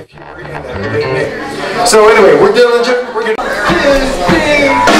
So anyway, we're Dillinger. We're gonna.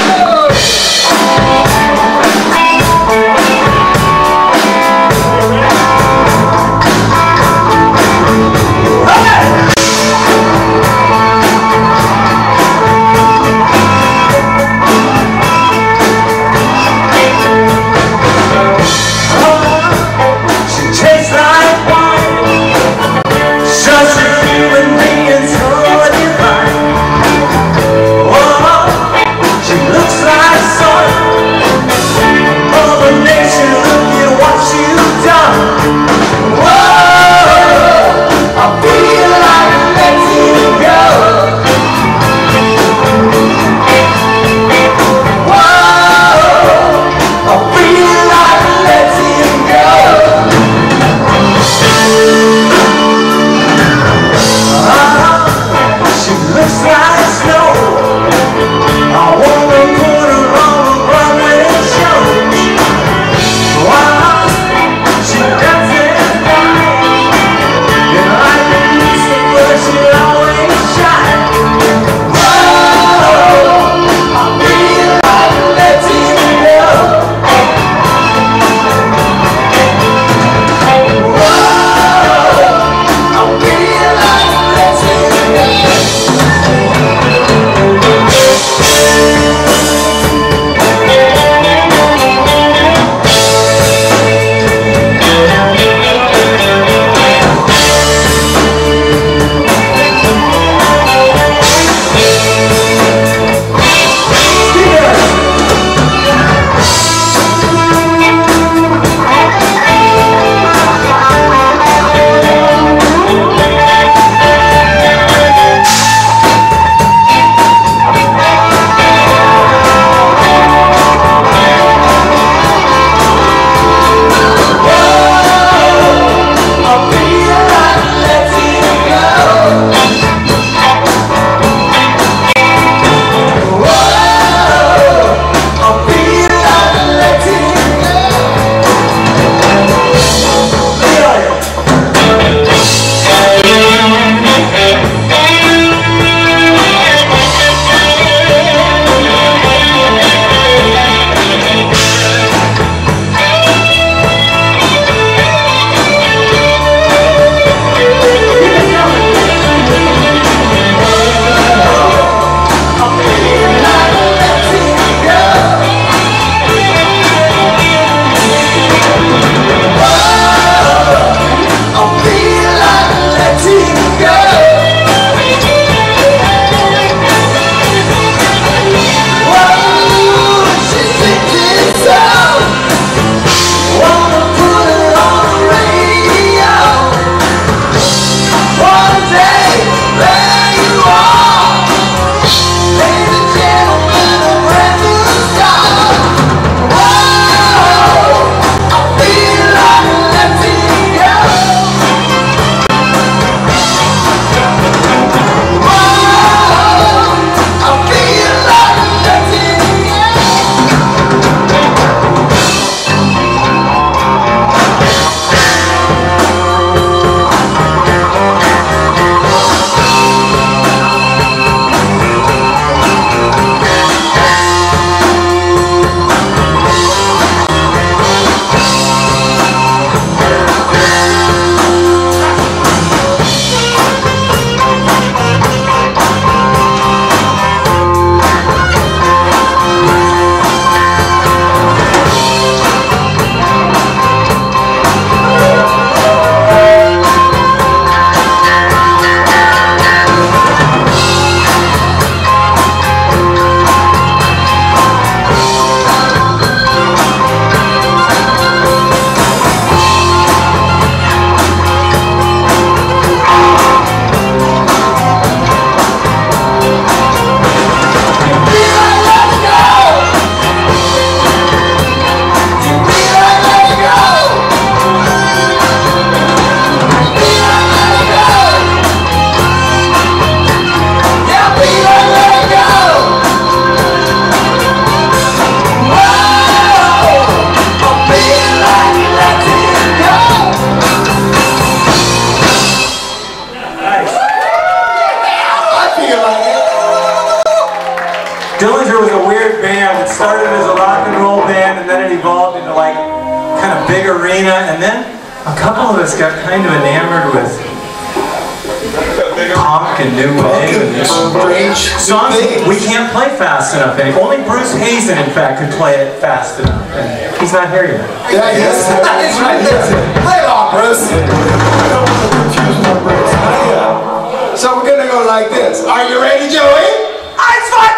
Us got kind of enamored with punk and new wave and Strange songs we can't play fast enough anymore. Only Bruce Hazen, in fact, could play it fast enough. And he's not here yet. Yeah, yes. It's right there. Play it off, Bruce. I don't want to confuse my Bruce. Uh, so we're gonna go like this. Are you ready, Joey? I fuck